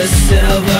the silver